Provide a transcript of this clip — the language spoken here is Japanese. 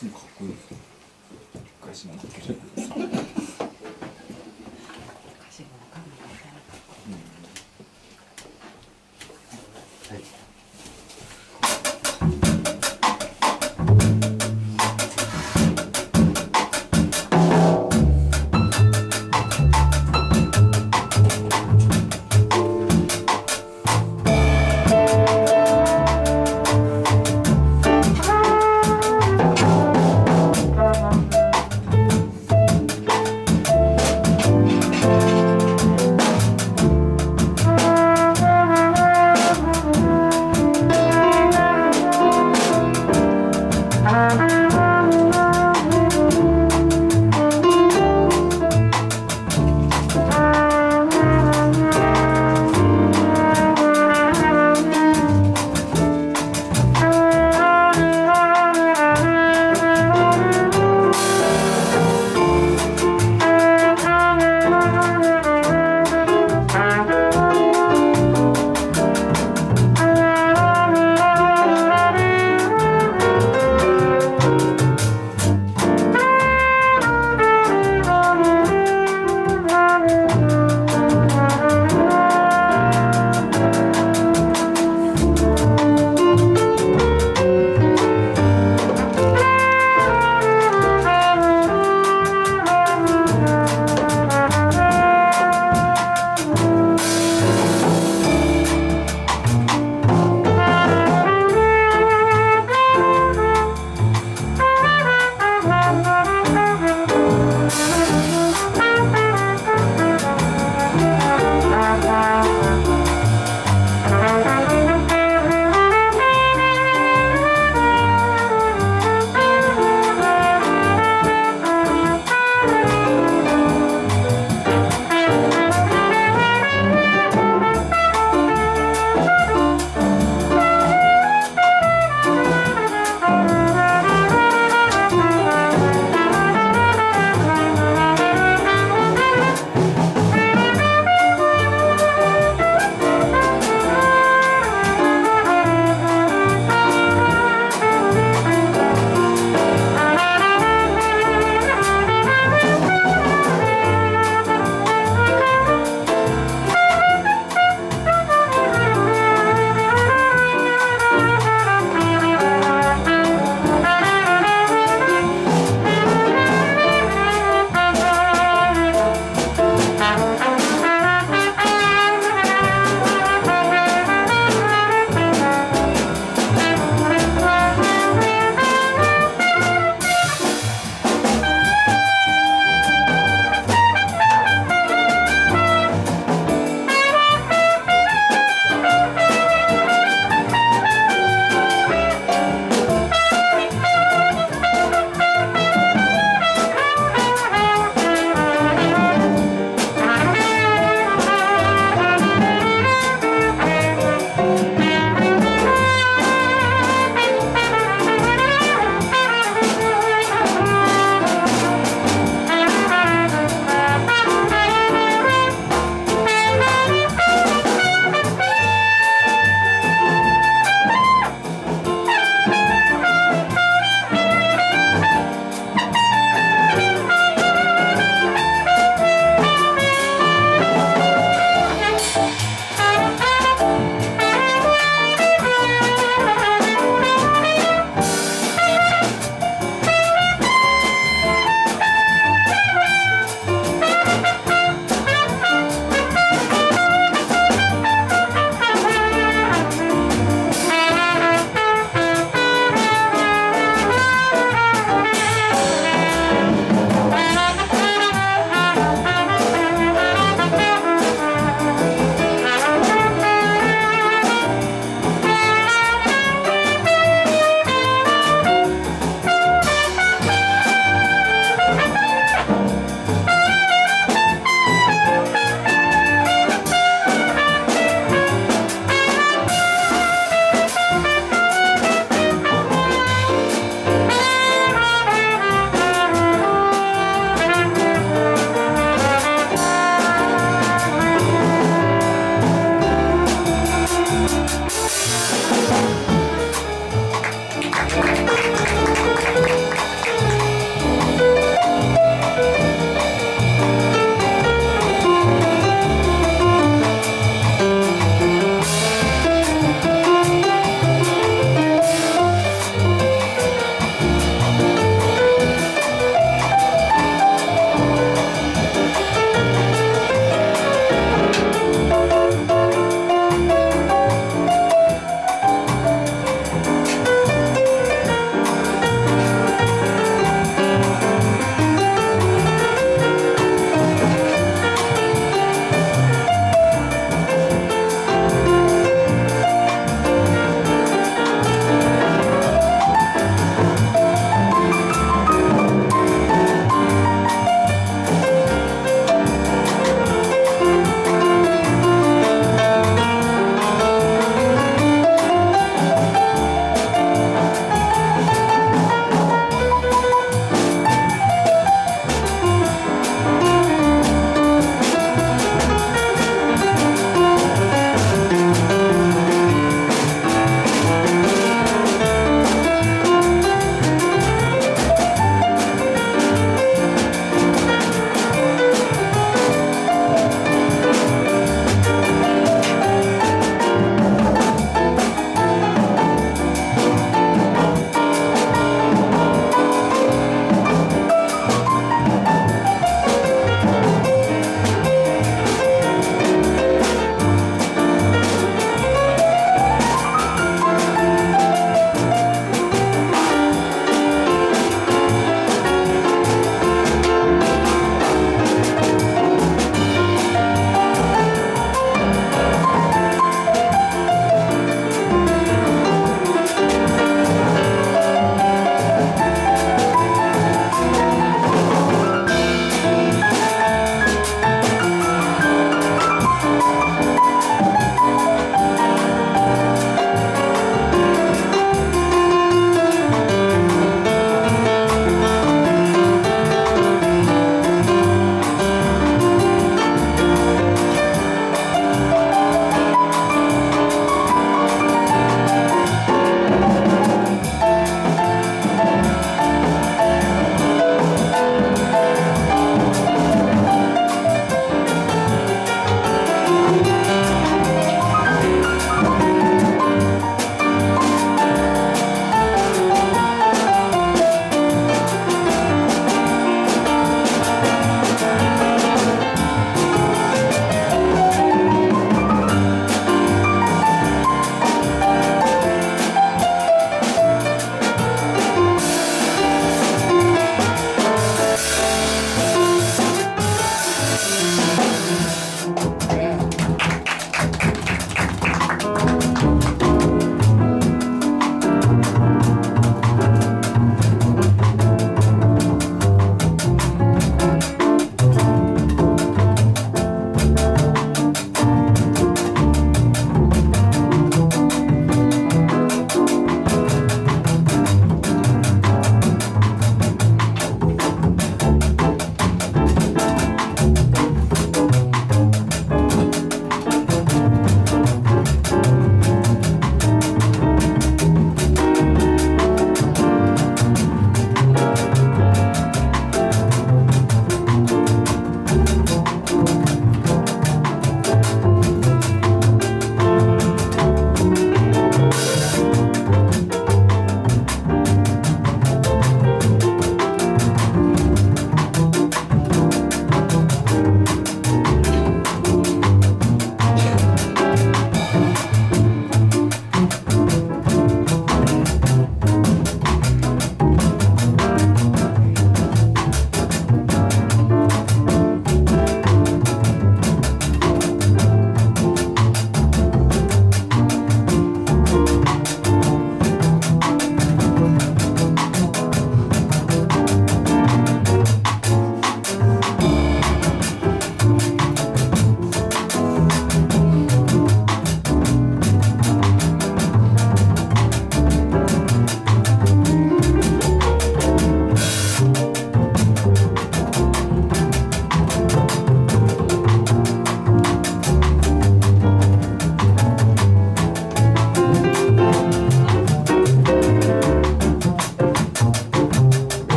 すごもかっこいいですよ。歌な